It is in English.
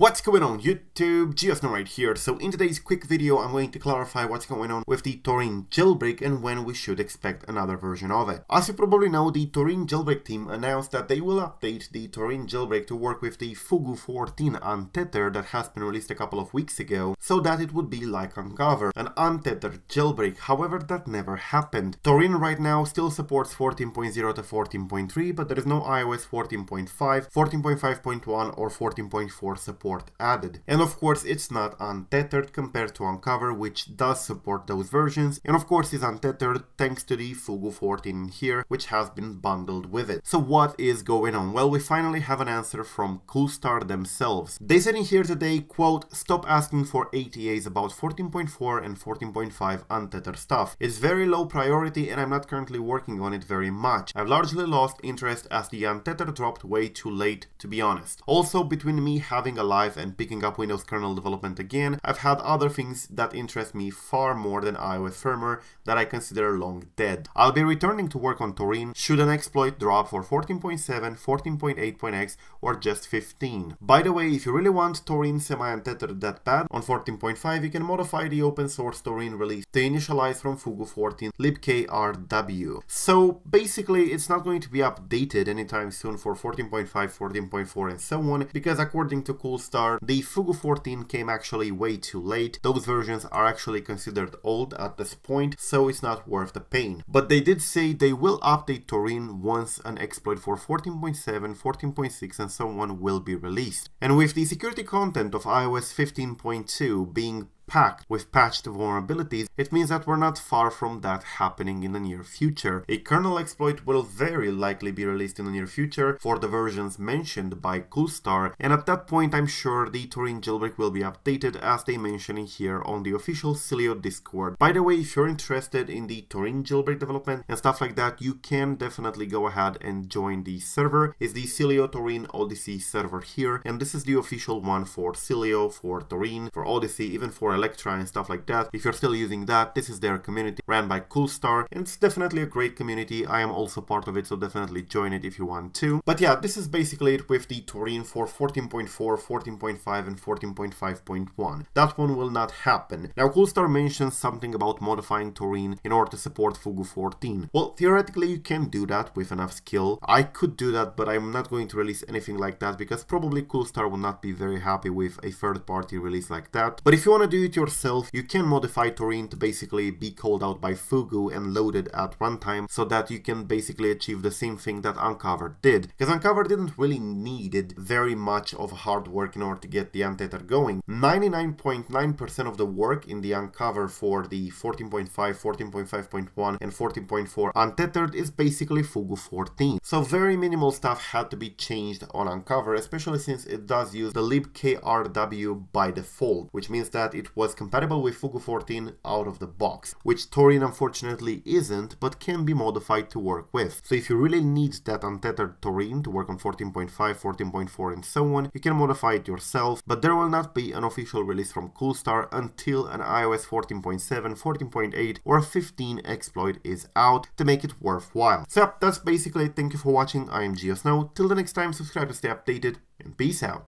What's going on YouTube? GeoSn0w right here. So in today's quick video I'm going to clarify what's going on with the Taurine jailbreak and when we should expect another version of it. As you probably know, the Taurine jailbreak team announced that they will update the Taurine jailbreak to work with the Fugu 14 untethered that has been released a couple of weeks ago, so that it would be like Unc0ver, an untethered jailbreak. However, that never happened. Taurine right now still supports 14.0 to 14.3, but there is no iOS 14.5, 14.5.1 or 14.4 support support added. And of course it's not untethered compared to Unc0ver which does support those versions and of course is untethered thanks to the Fugu 14 here which has been bundled with it. So what is going on? Well we finally have an answer from Coolstar themselves. They said in here today quote stop asking for ETAs about 14.4 and 14.5 untethered stuff. It's very low priority and I'm not currently working on it very much. I've largely lost interest as the untethered dropped way too late to be honest. Also between me having a live life and picking up Windows kernel development again, I've had other things that interest me far more than iOS firmware that I consider long dead. I'll be returning to work on Taurine should an exploit drop for 14.7, 14.8.x or just 15. By the way, if you really want Taurine semi-untethered that bad, on 14.5 you can modify the open source Taurine release to initialize from Fugu 14 libkrw. So basically it's not going to be updated anytime soon for 14.5, 14.4 and so on because according to Cool the Fugu 14 came actually way too late. Those versions are actually considered old at this point, so it's not worth the pain. But they did say they will update Taurine once an exploit for 14.7, 14.6 and so on will be released. And with the security content of iOS 15.2 being packed with patched vulnerabilities, it means that we're not far from that happening in the near future. A kernel exploit will very likely be released in the near future for the versions mentioned by Coolstar, and at that point I'm sure the Taurine jailbreak will be updated as they mention here on the official Sileo Discord. By the way, if you're interested in the Taurine jailbreak development and stuff like that, you can definitely go ahead and join the server. It's the Sileo Taurine Odyssey server here, and this is the official one for Sileo, for Taurine, for Odyssey, even for Electra and stuff like that. If you're still using that, this is their community ran by Coolstar and it's definitely a great community. I am also part of it, so definitely join it if you want to. But yeah, this is basically it with the Taurine for 14.4, 14.5 and 14.5.1. That one will not happen. Now Coolstar mentions something about modifying Taurine in order to support Fugu 14. Well, theoretically you can do that with enough skill. I could do that, but I'm not going to release anything like that because probably Coolstar will not be very happy with a third party release like that. But if you want to do it yourself, you can modify Torin to basically be called out by Fugu and loaded at runtime so that you can basically achieve the same thing that Uncover did. Because Uncover didn't really needed very much of hard work in order to get the untether going. 99.9% of the work in the Uncover for the 14.5, 14.5.1 and 14.4 untethered is basically Fugu 14. So very minimal stuff had to be changed on Uncover, especially since it does use the libkrw by default, which means that it was compatible with Fugu 14 out of the box, which Taurine unfortunately isn't, but can be modified to work with. So if you really need that untethered Taurine to work on 14.5, 14.4 and so on, you can modify it yourself, but there will not be an official release from Coolstar until an iOS 14.7, 14.8 or 15 exploit is out to make it worthwhile. So that's basically it. Thank you for watching. I am GeoSn0w. Till the next time, subscribe to stay updated and peace out.